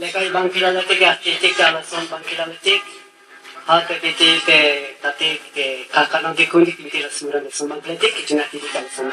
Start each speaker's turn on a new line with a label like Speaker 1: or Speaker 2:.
Speaker 1: Lekai bang kilala tik atitik alason bang kilala tik. Haka titik tatik kakanong kikundik bitila sumurang sumang kletik junati tik alason.